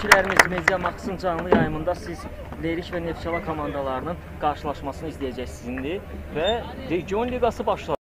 izləyicilərimiz Media Max'ın canlı yayımında siz Lerik və Neftçala komandalarının qarşılaşmasını izləyəcəksiniz və Region Liqası başladı.